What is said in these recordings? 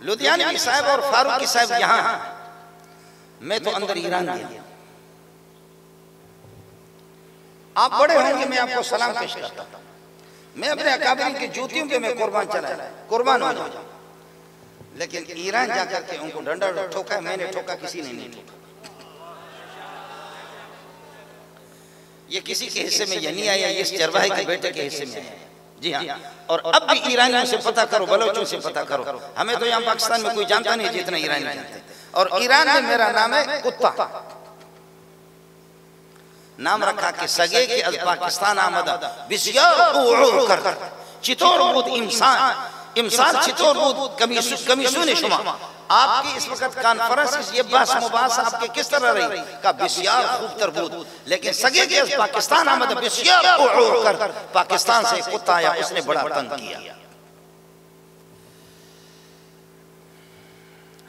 لدھیانوی صاحب اور فاروقی صاحب یہاں میں تو اندر ایران گیا۔ آپ بڑے ہوں گے میں آپ کو سلام پیش کرتا ہوں۔ میں اپنے اکابرین کی جوتیوں کے میں قربان چلا قربان ہو جاؤں۔ لیکن ایران جا کر کے ان کو ڈنڈا ٹھوکا ہے میں نے ٹھوکا کسی نے نہیں ٹھوکا۔ یہ کسی کے حصے میں یہ نہیں آیا یہ اس چرواہی کے بیٹے کے حصے میں آیا جی ہاں۔ اور اب بھی ایرانیوں سے پتہ کرو بلوچوں سے پتہ کرو۔ ہمیں تو یہاں پاکستان میں کوئی جانتا نہیں جتنا ایرانی جانتے اور ایران میں میرا نام ہے کتا۔ نام رکھا کہ سگے کے از پاکستان آمدہ۔ بسیار اوعو کر۔ چطور بود امسان امسان چطور بود کمیسون شما۔ آپ کی اس وقت کانفرنس یہ بحث مباحث آپ کے کس طرح رہی؟ کہ بسیار خوب تر بود لیکن سگے کے پاکستان آمدہ بسیار اوعو کر پاکستان سے کتا آیا اس نے بڑا تنگ کیا۔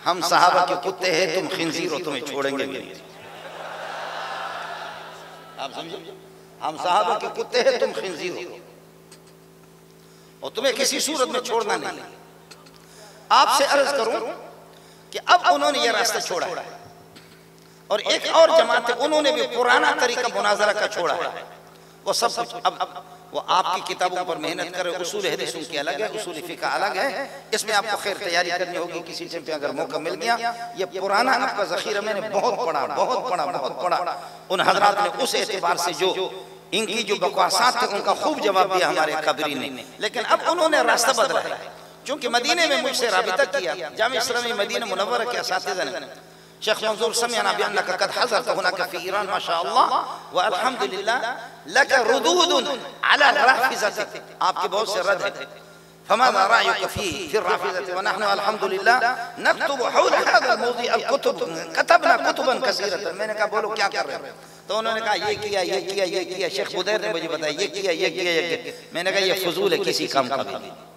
ہم صحابہ کے کتے ہیں، تم خنزیر ہو تمہیں چھوڑیں گے بھی آپ سمجھے؟ ہم صحابہ کے کتے ہیں، تم خنزیر ہو۔ اور تمہیں کسی صورت میں چھوڑنا نہیں۔ آپ سے عرض کروں کہ اب انہوں نے یہ راستہ چھوڑا ہے۔ اور ایک اور جماعت ہے، انہوں نے بھی پرانا طریقہ مناظرہ کا چھوڑا ہے۔ وہ سب کچھ اب وہ آپ کی کتابوں پر محنت کرے، اصول حدیثوں کی الگ ہے اصول فقہ الگ ہے اس میں آپ کو خیر تیاری کرنی ہوگی، کسی ٹیم پہ اگر موقع مل گیا۔ یہ پرانا آپ کا ذخیرہ میں نے بہت پڑھا بہت پڑھا بہت پڑھا۔ ان حضرات نے اس اعتبار سے جو ان کی جو بکواسات تھے، ان کا خوب جواب دیا ہمارے قبری نے۔ لیکن اب انہوں نے راستہ بدلا ہے۔ چونکہ مدینے میں مجھ سے رابطہ کیا، جامع اسلامی مدینہ منورہ کے اساتذہ نے۔ شیخ منظور سمعنا بأنك قد حضرت هناك في إيران ما شاء الله والحمد لله لك ردود على الرافزة آپ کے بہت سے رد ہیں فماذا رأيك في في الرافزة ونحن الحمد لله نكتب حول هذا الموضوع الكتب، كتبنا كتبا كثيرة میں نے کہا، بولو، کیا کر رہے ہیں؟ تو انہوں نے کہا، یہ کیا یہ کیا یہ کیا۔ شیخ بدیر نے مجھے بتایا، یہ کیا یہ کیا یہ کیا۔ میں نے کہا، یہ فضول ہے، کسی کام کا بھی۔ اب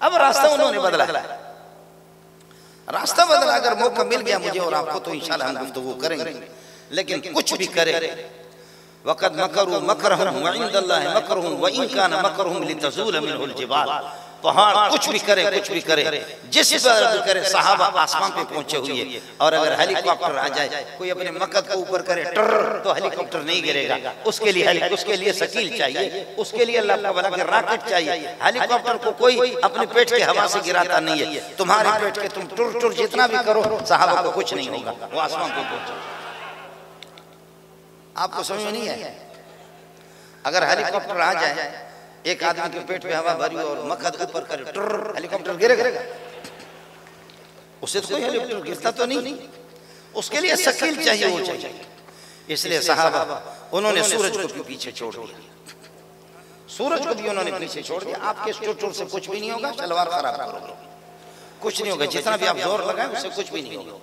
راستہ انہوں نے بدلا ہے راستہ بدلا اگر موقع مل گیا مجھے اور آپ کو تو انشاءاللہ ہم گفتگو کریں گے لیکن کچھ بھی کرے وقت مکروا مکرہم وعند اللہ مکرہم وإن كان مکرہم لتزول منہ الجبال پہاڑ کچھ بھی کرے، کچھ بھی کرے، جس پر بھی کرے، صحابہ آسمان پہ پہنچے ہوئے۔ اور اگر ہیلی کاپٹر آ جائے، کوئی اپنے مقد کو اوپر کرے ٹر تو ہیلی کاپٹر نہیں گرے گا۔ اس کے لیے اس کے لیے سکیل چاہیے۔ اس کے لیے اللہ بلا کے راکٹ چاہیے۔ ہیلی کاپٹر کو کوئی اپنے پیٹ کے ہوا سے گراتا نہیں ہے۔ تمہارے پیٹ کے تم ٹر ٹر جتنا بھی کرو، صحابہ کو کچھ نہیں ہوگا۔ وہ آسمان پہ پہنچے۔ آپ کو سمجھ میں نہیں ہے اگر ہیلی کاپٹر آ جائے ایک آدمی کے پیٹ پہ ہوا بھری اور مقد اوپر کرے ٹر ہیلی کاپٹر گرے گا۔ اسے تو کوئی ہیلی کاپٹر گرتا تو نہیں۔ اس کے لیے سکیل چاہیے، وہ چاہیے۔ اس لیے صحابہ، انہوں نے سورج کو بھی پیچھے چھوڑ دیا۔ سورج کو بھی انہوں نے پیچھے چھوڑ دیا۔ آپ کے چوٹر سے کچھ بھی نہیں ہوگا، شلوار خراب کرو۔ گے کچھ نہیں ہوگا، جتنا بھی آپ زور لگائیں اسے کچھ بھی نہیں ہوگا۔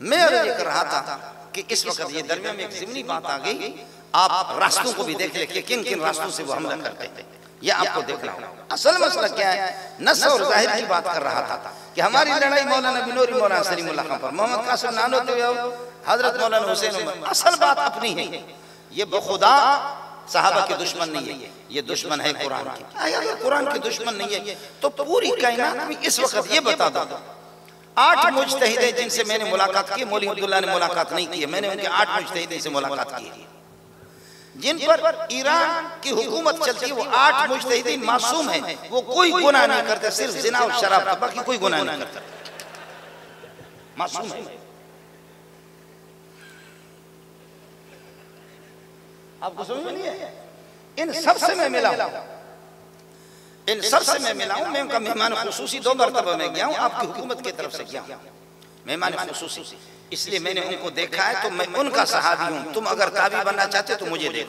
میں یہ کر رہا تھا کہ اس وقت یہ درمیان میں ایک ضمنی بات آ گئی۔ آپ راستوں کو بھی دیکھ لیں کہ کن کن راستوں سے وہ حملہ کرتے ہیں۔ یہ آپ کو دیکھنا ہوگا اصل مسئلہ کیا ہے؟ نصر اور ظاہر کی بات کر رہا تھا کہ ہماری لڑائی مولانا بنوری مولانا سلیم اللہ خان پر۔ محمد قاسم نانوتے ہوئے حضرت مولانا حسین عمر۔ اصل بات اپنی ہے۔ یہ بخدا صحابہ کے دشمن نہیں ہے۔ یہ دشمن ہے قرآن کی اگر قرآن کے دشمن نہیں ہے؟ تو پوری کائنات میں اس وقت یہ بتا دو۔ آٹھ مجتہد ہیں جن سے میں نے ملاقات کی، مولی عبداللہ نے ملاقات نہیں کی میں نے ان کے آٹھ مجتہدیں سے ملاقات کی ہے۔ جن پر ایران کی حکومت چلتی ہے، وہ آٹھ مجتہدین معصوم ہیں، وہ کوئی گناہ نہیں کرتے، صرف زنا اور شراب کا، باقی کوئی گناہ نہیں کرتے۔ معصوم ہے آپ کو سمجھ میں نہیں ہے ان سب سے میں ملا ہوں۔ ان سب سے میں ملا ہوں۔ میں ان کا مہمان خصوصی دو مرتبہ میں گیا ہوں، آپ کی حکومت کی طرف سے گیا ہوں۔ مہمان خصوصی۔ اس لیے میں نے ان کو دیکھا ہے تو میں ان کا صحابی ہوں۔ تم اگر تابی بننا چاہتے تو مجھے دے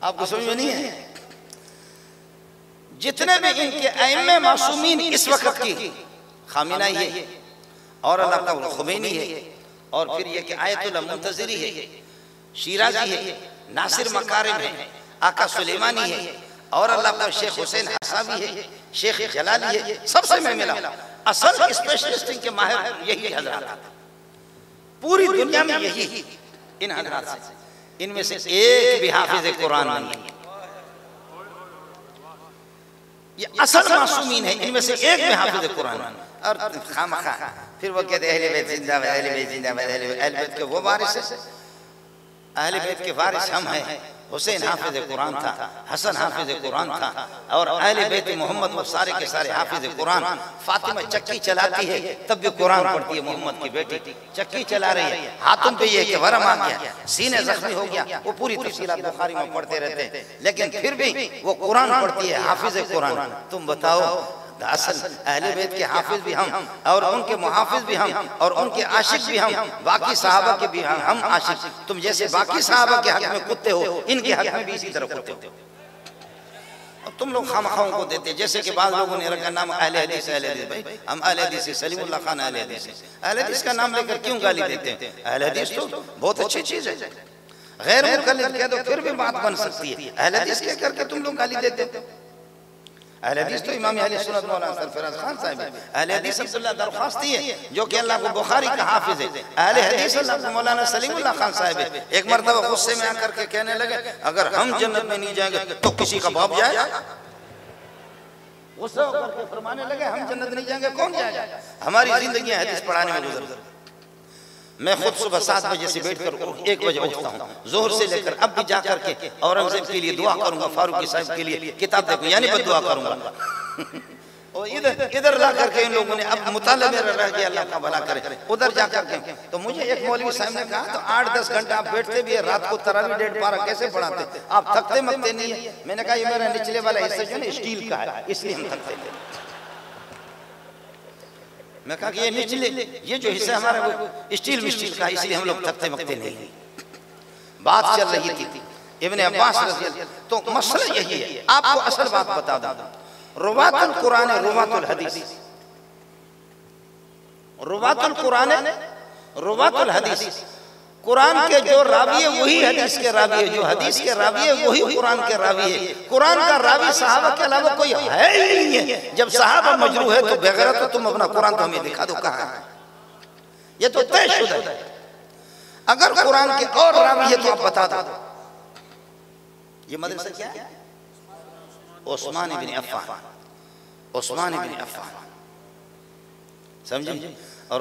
آپ کو سمجھ میں نہیں ہے؟ جتنے بھی ان کے ائمہ معصومین اس وقت کی خامنہ یہ اور اللہ کا خمینی ہے۔ اور پھر یہ کہ آیت اللہ منتظری ہے۔ شیرازی ہے۔ ناصر مکارم ہے۔ آقا سلیمانی ہے۔ اور اللہ کا شیخ حسین حسابی ہے شیخ جلالی ہے سب سے میں ملا اصل اسپیشلسٹنگ کے ماہر یہی حضرات پوری دنیا میں یہی ان حضرات سے ان میں سے ایک بھی حافظ قرآن نہیں ہے یہ اصل معصومین ہیں ان میں سے ایک میں حافظ قرآن اور خام خواہ پھر وہ کہتے ہیں اہل بیت زندہ باد اہل بیت زندہ باد اہل بیت کے وہ وارث ہیں حسین حافظ قرآن تھا حسن حافظ قرآن تھا اور اہل بیت محمد وہ سارے کے سارے حافظ قرآن۔ فاطمہ چکی چلاتی ہے تب بھی قرآن پڑھتی ہے محمد کی بیٹی۔ چکی چلا رہی ہے۔ ہاتھوں پہ یہ کہ ورم آ گیا سینے زخمی ہو گیا وہ پوری تفصیلات بخاری میں پڑھتے رہتے ہیں۔ لیکن پھر بھی وہ قرآن پڑھتی ہے حافظ قرآن۔ تم بتاؤ اصل اہل بیت کے حافظ بھی ہم اور ان کے محافظ بھی ہم اور ان کے عاشق بھی ہم باقی صحابہ کے بھی ہم عاشق تم جیسے باقی صحابہ کے حق میں کتے ہو ان کے حق میں بھی اسی طرح کتے ہو تم لوگ خامخواہوں کو دیتے جیسے کہ بعض لوگوں نے رکھا نام اہل حدیث اہل حدیث بھائی۔ ہم اہل حدیث سلیم اللہ خان اہل حدیث اہل حدیث کا نام لے کر کیوں گالی دیتے ہیں؟ اہل حدیث تو بہت اچھی چیز ہے۔ غیر مقلد کہہ دو پھر بھی بات بن سکتی ہے۔ اہل حدیث کہہ کر کے تم لوگ گالی دیتے ہیں۔ اہل حدیث تو امام اہل سنت مولانا سرفراز خان صاحب ہے اہل حدیث عبداللہ درخواستی ہے جو کہ اللہ کو بخاری کا حافظ ہے۔ اہل حدیث اللہ کو مولانا سلیم اللہ خان صاحب ہے ایک مرتبہ غصے میں آ کر کے کہنے لگے، اگر ہم جنت میں نہیں جائیں گے تو کسی کا باپ جائے غصہ ہو کر کے فرمانے لگے، ہم جنت نہیں جائیں گے، کون جائے ہماری زندگی حدیث پڑھانے میں گزر میں خود صبح سات بجے سے بیٹھ کر ایک بجے اٹھتا ہوں۔ زہر سے لے کر اب بھی جا کر کے اورنگزیب کے لیے دعا کروں گا، فاروقی صاحب کے لیے کتاب دیکھوں یعنی بد دعا کروں گا۔ ادھر لا کر کے ان لوگوں نے اب مطالعہ میرا رہ گیا، اللہ کا بھلا کرے۔ ادھر جا کر کے۔ تو مجھے ایک مولوی صاحب نے کہا، تو آٹھ دس گھنٹہ آپ بیٹھتے بھی ہیں، رات کو تراوی ڈیڑھ پارہ کیسے پڑھاتے؟ آپ تھکتے مکتے نہیں ہیں؟ میں نے کہا، یہ میرا نچلے والا حصہ جو ہے نا، اسٹیل کا ہے، اس لیے ہم تھکتے ہیں۔ میں کہا کہ یہ نچلے یہ جو حصہ ہمارا وہ اسٹیل مسٹیل کا اس لیے ہم لوگ تھکتے مکتے نہیں۔ بات چل رہی تھی۔ ابن عباس رضی اللہ تو مسئلہ یہی ہے۔ آپ کو اصل بات بتا دوں۔ روات القرآن روات الحدیث۔ روات القرآن روات الحدیث۔ قرآن کے جو راوی ہے وہی حدیث کے راوی ہے جو حدیث کے راوی ہے وہی قرآن کے راوی ہے۔ قرآن کا راوی صحابہ کے علاوہ کوئی ہے ہی نہیں ہے۔ جب صحابہ مجروح ہے تو بغیر تو تم اپنا قرآن تو ہمیں دکھا دو کہاں۔ ہے یہ تو طے شدہ ہے۔ اگر قرآن کے اور راوی ہے تو آپ بتا دو۔ یہ مدرسہ کیا ہے؟ عثمان بن عفان۔ عثمان بن عفان۔ سمجھیں اور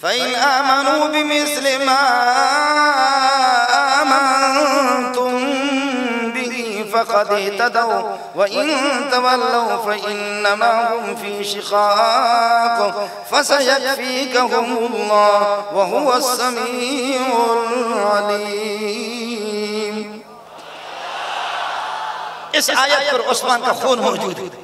فإن آمنوا بمثل ما آمنتم به فقد اهتدوا وإن تولوا فإنما هم في شقاق فسيكفيكهم الله وهو السميع العليم اس آیت پر عثمان کا خون موجود ہے۔